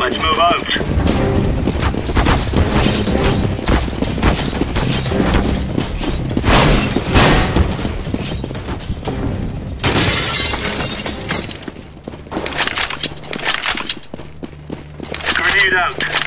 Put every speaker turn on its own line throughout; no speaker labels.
Let's move out. Out.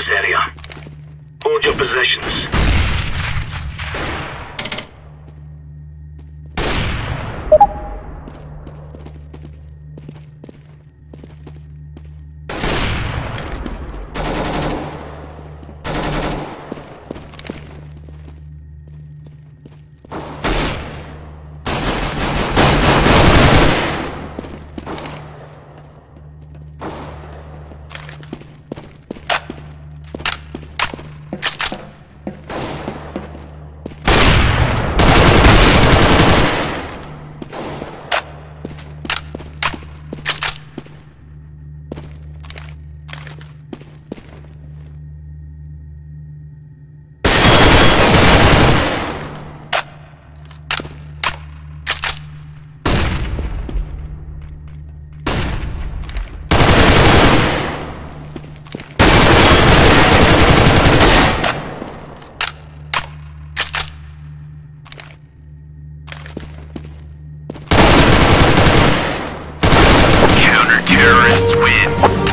This area. Hold your positions.
Counter-terrorists win.